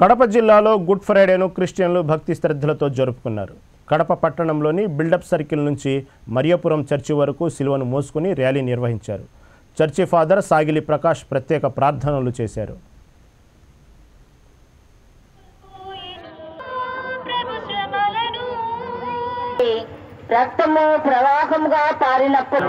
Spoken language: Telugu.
కడప జిల్లాలో గుడ్ ఫ్రైడేను క్రిస్టియన్లు భక్తి శ్రద్ధలతో జరుపుకున్నారు. కడప పట్టణంలోని బిల్డప్ సర్కిల్ నుంచి మరియపురం చర్చి వరకు సిలువను మోసుకుని ర్యాలీ నిర్వహించారు. చర్చి ఫాదర్ సాగిలి ప్రకాష్ ప్రత్యేక ప్రార్థనలు చేశారు. రక్తము ప్రవాహముగా పారినప్పుడు